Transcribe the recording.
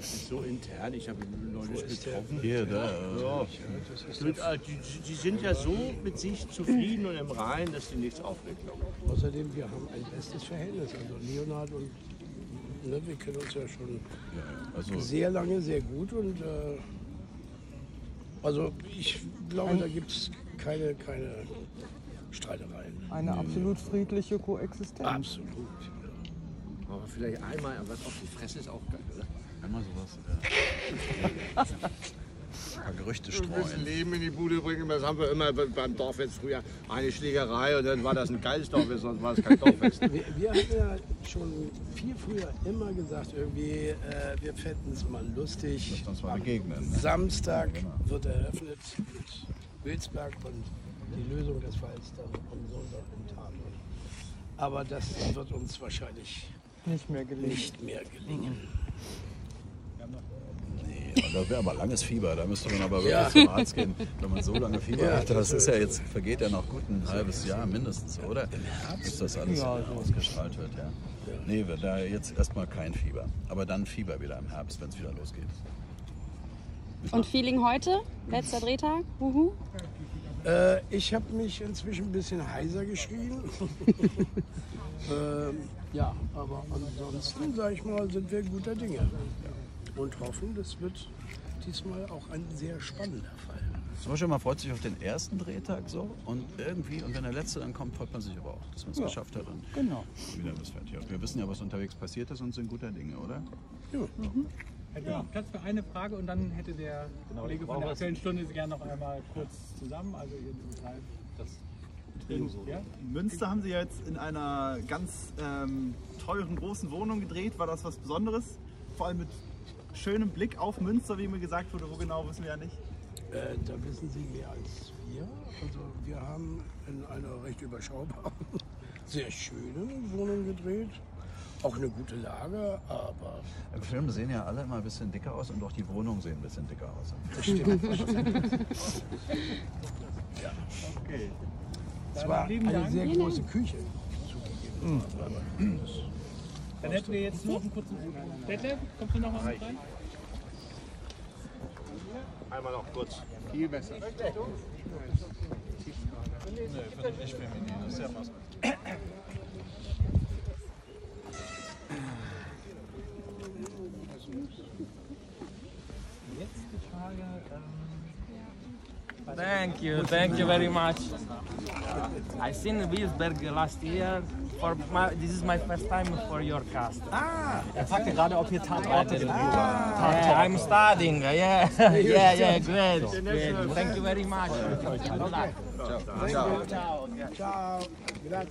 Das ist so intern. Ich habe ihn neulich getroffen. Hier, da. Ja. Mit, äh, die, die sind ja so mit sich zufrieden und im Reinen, dass sie nichts aufregt. Außerdem, wir haben ein bestes Verhältnis. Also Leonhard und ne, wir kennen uns ja schon Also, sehr lange, sehr gut. Und äh, also ich glaube, da gibt es keine, keine Streitereien. Eine absolut friedliche Koexistenz. Absolut. Aber vielleicht einmal was auf die Fresse ist auch geil, oder? Einmal sowas. Ja. Ein paar Gerüchte streuen. Leben in die Bude bringen. Das haben wir immer beim Dorffest früher. Eine Schlägerei und dann war das ein geiles Dorffest, sonst war es kein Dorffest. Wir, wir haben ja schon viel früher immer gesagt, irgendwie, äh, wir fänden es mal lustig. Uns mal Am begegnen, ne? Samstag wird eröffnet mit Wilsberg und die Lösung des Falls dann am Sonntag im Tatort. Aber das wird uns wahrscheinlich Nicht mehr gelingen. nicht mehr gelingen. Das wäre aber langes Fieber. Da müsste man aber wirklich Ja. zum Arzt gehen, wenn man so lange Fieber Ja, hat. Das ist ja jetzt, vergeht ja noch gut ein halbes Jahr mindestens, oder? Herbst? Bis das alles Ja, so. ausgestrahlt wird, ja. Nee, wir- da jetzt erstmal kein Fieber. Aber dann Fieber wieder im Herbst, wenn es wieder losgeht. Und Feeling heute? Letzter Drehtag? Uhu. Äh, ich habe mich inzwischen ein bisschen heiser geschrien. ähm, ja, aber ansonsten, sage ich mal, sind wir guter Dinge. Und hoffen, das wird diesmal auch ein sehr spannender Fall. Zum Beispiel, man freut sich auf den ersten Drehtag so und irgendwie, und wenn der letzte dann kommt, freut man sich aber auch, dass man es geschafft hat und Genau. wieder das fertig hat. Wir wissen ja, was unterwegs passiert ist und sind guter Dinge, oder? Ja. Hätten wir noch Platz für eine Frage und dann hätte der Kollege von der Aktuellen Stunde Sie gerne noch einmal kurz zusammen, also ihr drei, das so. Ja? In Münster haben Sie ja jetzt in einer ganz ähm, teuren großen Wohnung gedreht. War das was Besonderes? Vor allem mit schönem Blick auf Münster, wie mir gesagt wurde. Wo genau wissen wir ja nicht. Äh, da wissen Sie mehr als wir. Also wir haben in einer recht überschaubaren, sehr schönen Wohnung gedreht. Auch eine gute Lage, aber Im Film sehen ja alle immer ein bisschen dicker aus und auch die Wohnungen sehen ein bisschen dicker aus. das stimmt. Okay. Es war eine sehr große Küche. zugegeben. Das- Dann hätten wir jetzt noch einen kurzen. Detlef, kommst du noch mal mit rein? Einmal noch kurz. Viel besser. Jetzt die Frage. Ähm, Thank you, thank you very much. I seen Wilsberg last year. For my, this is my first time for your cast. Ah, er fragte gerade, ob hier Tatorte sind. Yeah, I'm studying. Yeah, yeah, yeah, great, great. Thank you very much. Good luck. Ciao. Grazie.